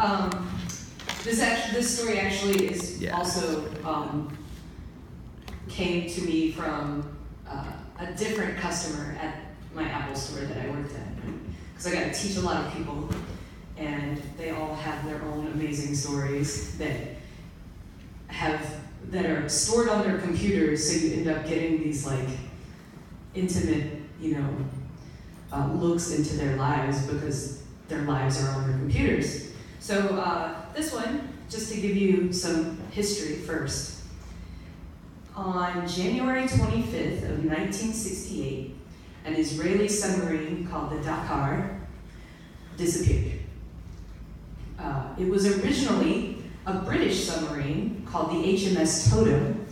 Um, this actually, this story actually is Yeah. also um, came to me from uh, a different customer at my Apple store that I worked at. Because I got to teach a lot of people, and they all have their own amazing stories that have that are stored on their computers. So you end up getting these like intimate, you know, uh, looks into their lives because their lives are on their computers. So uh, this one, just to give you some history first. On January 25th of 1968, an Israeli submarine called the Dakar disappeared. Uh, it was originally a British submarine called the HMS Totem,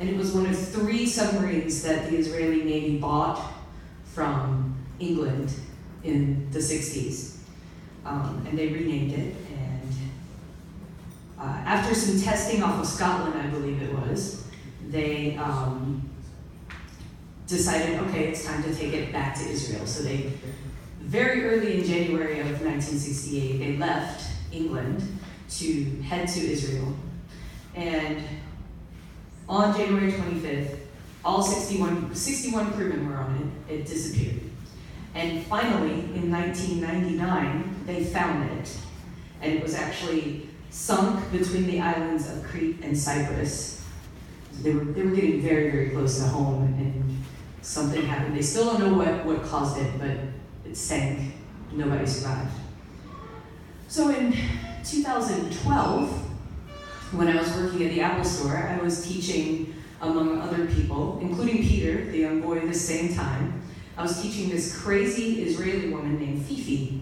and it was one of three submarines that the Israeli Navy bought from England in the 60s. Um, and they renamed it. And uh, after some testing off of Scotland, I believe it was, they um, decided, okay, it's time to take it back to Israel. So they, very early in January of 1968, they left England to head to Israel. And on January 25th, all 61, 61 crewmen were on it. It disappeared. And finally, in 1999, they found it. And it was actually sunk between the islands of Crete and Cyprus. They were, they were getting very, very close to home, and something happened. They still don't know what, what caused it, but it sank. Nobody survived. So in 2012, when I was working at the Apple Store, I was teaching among other people, including Peter, the young boy, at the same time. I was teaching this crazy Israeli woman named Fifi.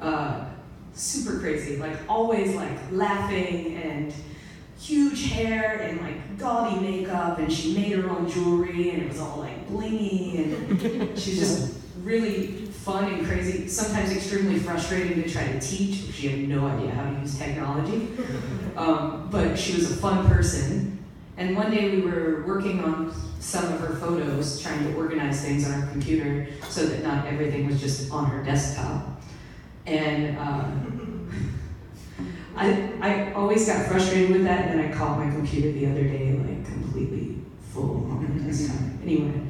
Uh, super crazy, like always like laughing and huge hair and like gaudy makeup, and she made her own jewelry, and it was all like blingy, and she's just really fun and crazy. Sometimes extremely frustrating to try to teach. She had no idea how to use technology, um, but she was a fun person. And one day we were working on some of her photos, trying to organize things on her computer so that not everything was just on her desktop. And uh, I, I always got frustrated with that, and then I caught my computer the other day, like completely full on her desktop. Anyway,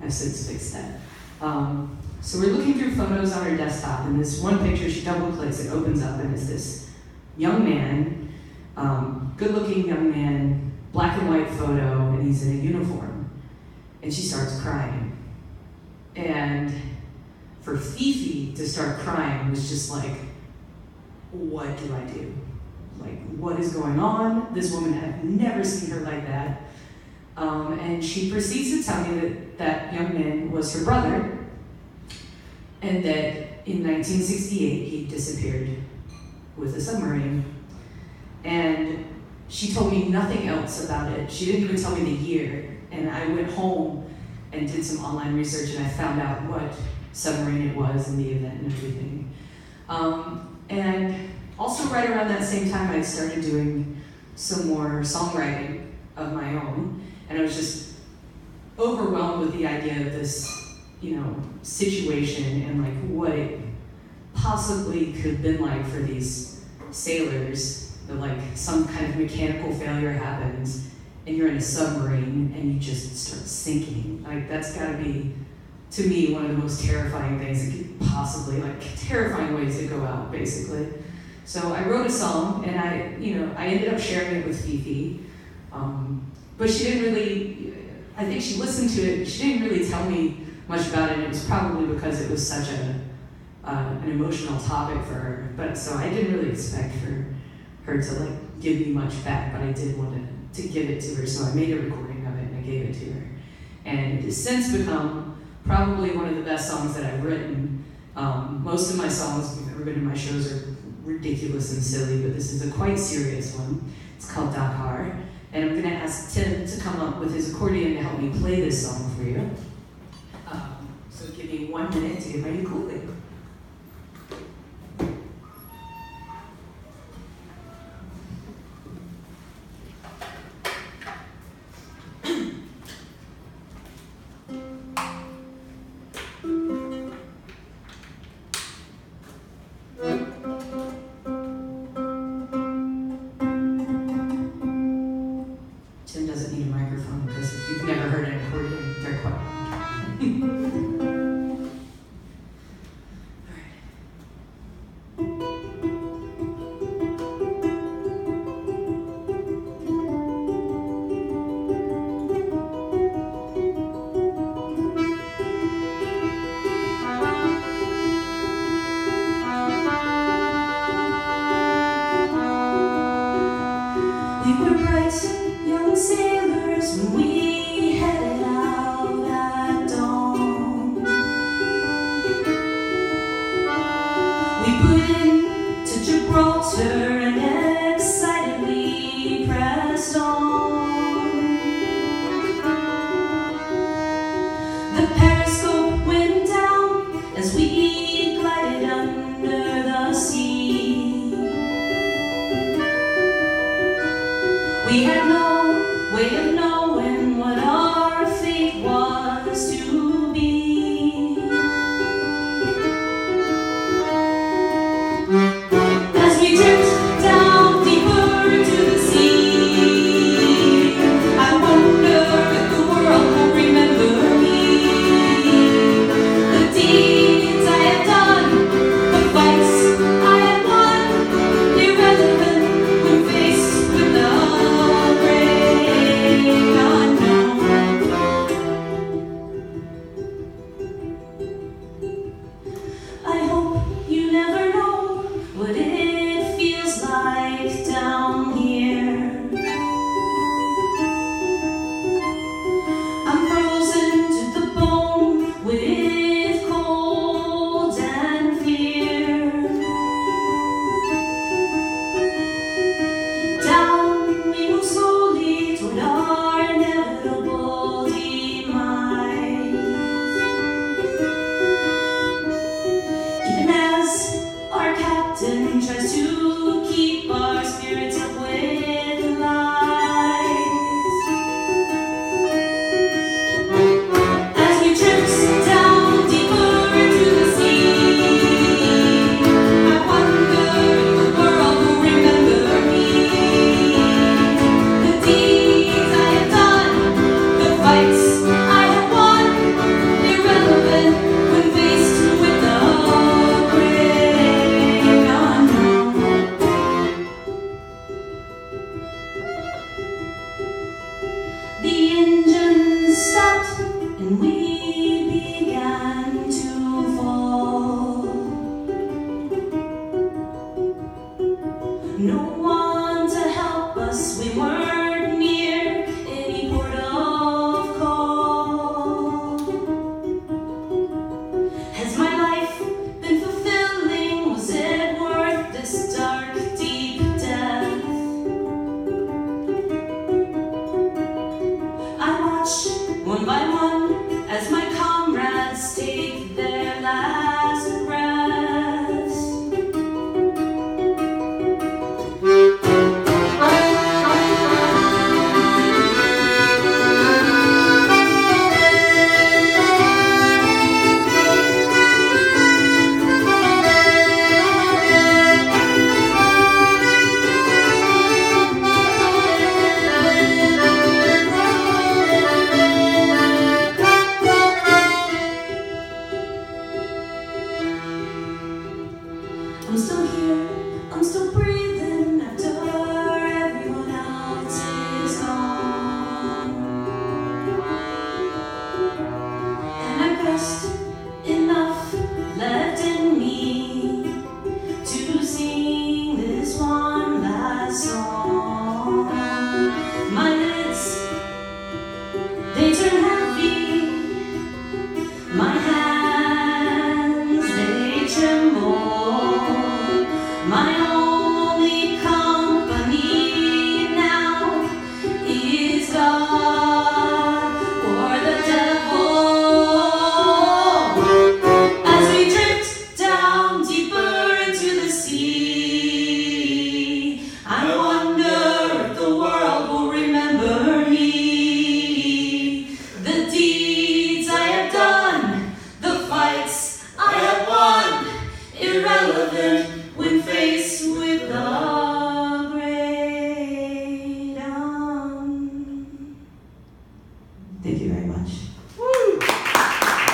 I've since fixed that. Um, so we're looking through photos on her desktop, and this one picture, she double clicks, it opens up, and it's this young man, um, good looking young man, black and white photo, and he's in a uniform. And she starts crying. And for Fifi to start crying was just like, what do I do? Like, what is going on? This woman, I've never seen her like that. Um, and she proceeds to tell me that that young man was her brother, and that in 1968 he disappeared with a submarine. And she told me nothing else about it. She didn't even tell me the year. And I went home and did some online research, and I found out what submarine it was and the event and everything. Um, and also, right around that same time, I started doing some more songwriting of my own, and I was just overwhelmed with the idea of this, you know, situation and like what it possibly could have been like for these sailors. That like some kind of mechanical failure happens, and you're in a submarine and you just start sinking. Like that's got to be to me one of the most terrifying things that could possibly like terrifying ways to go out basically. So i wrote a song and i you know i ended up sharing it with fifi. Um, but she didn't really i think she listened to it. She didn't really tell me much about it. It was probably because it was such a uh, an emotional topic for her. But so i didn't really expect for her to like give me much back but i did want to, to give it to her. So i made a recording of it and i gave it to her. And it has since become probably one of the best songs that I've written. Um, most of my songs, if you've ever been to my shows, are ridiculous and silly, but this is a quite serious one. It's called Dakar. And I'm going to ask Tim to come up with his accordion to help me play this song for you. Um, so give me one minute to get Gibraltar and excitedly pressed on. The periscope went down as we glided under the sea. We had no